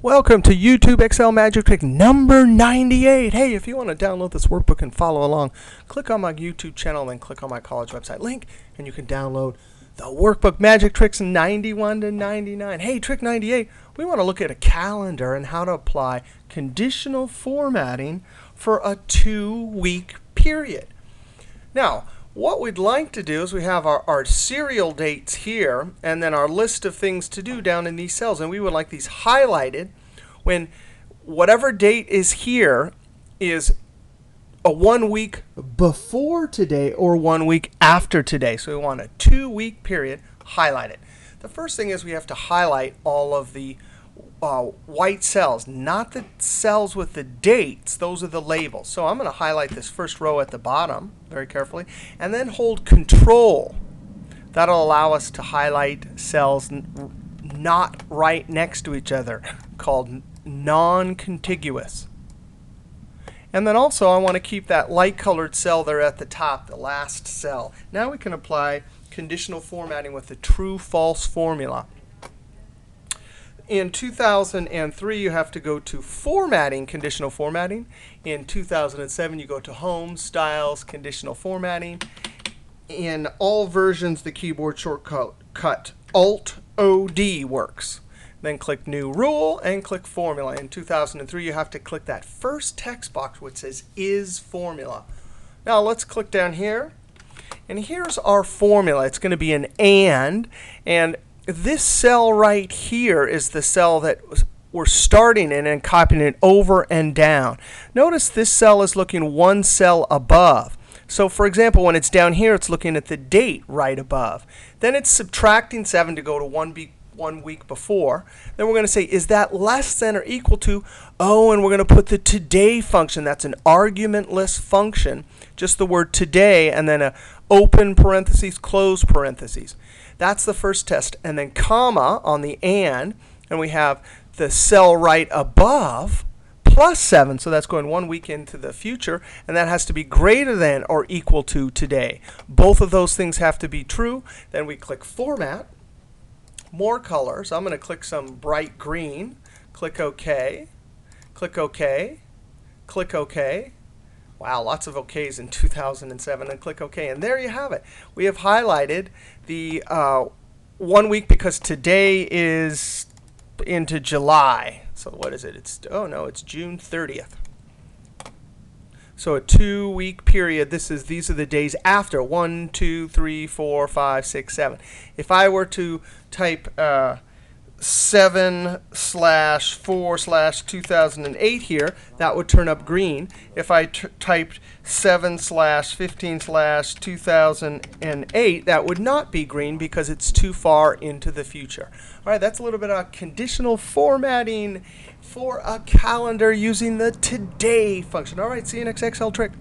Welcome to YouTube Excel Magic Trick number 98. Hey, if you want to download this workbook and follow along, click on my YouTube channel and click on my college website link and you can download the workbook Magic Tricks 91 to 99. Hey, trick 98, we want to look at a calendar and how to apply conditional formatting for a two-week period. Now, what we'd like to do is we have our, our serial dates here and then our list of things to do down in these cells. And we would like these highlighted when whatever date is here is a one week before today or one week after today. So we want a two week period highlighted. The first thing is we have to highlight all of the uh, white cells, not the cells with the dates. Those are the labels. So I'm going to highlight this first row at the bottom very carefully, and then hold Control. That'll allow us to highlight cells not right next to each other, called non-contiguous. And then also I want to keep that light colored cell there at the top, the last cell. Now we can apply conditional formatting with the true-false formula in 2003, you have to go to Formatting, Conditional Formatting. In 2007, you go to Home, Styles, Conditional Formatting. In all versions, the keyboard shortcut cut Alt-OD works. Then click New Rule and click Formula. In 2003, you have to click that first text box which says Is Formula. Now let's click down here. And here's our formula. It's going to be an AND. And this cell right here is the cell that we're starting in and copying it over and down. Notice this cell is looking one cell above. So for example, when it's down here, it's looking at the date right above. Then it's subtracting 7 to go to one, be one week before. Then we're going to say, is that less than or equal to? Oh, and we're going to put the today function. That's an argumentless function. Just the word today and then a open parentheses, close parentheses. That's the first test. And then comma on the and, and we have the cell right above plus 7. So that's going one week into the future. And that has to be greater than or equal to today. Both of those things have to be true. Then we click Format, More Colors. I'm going to click some bright green. Click OK. Click OK. Click OK. Wow, lots of OKs in 2007. And click OK. And there you have it. We have highlighted the uh, one week because today is into July. So what is it? It's Oh, no, it's June 30th. So a two-week period. This is these are the days after one, two, three, four, five, six, seven. If I were to type uh, 7 slash 4 slash 2008 here, that would turn up green. If I typed 7 slash 15 slash 2008, that would not be green because it's too far into the future. All right, that's a little bit of conditional formatting for a calendar using the today function. All right, see you next Excel trick.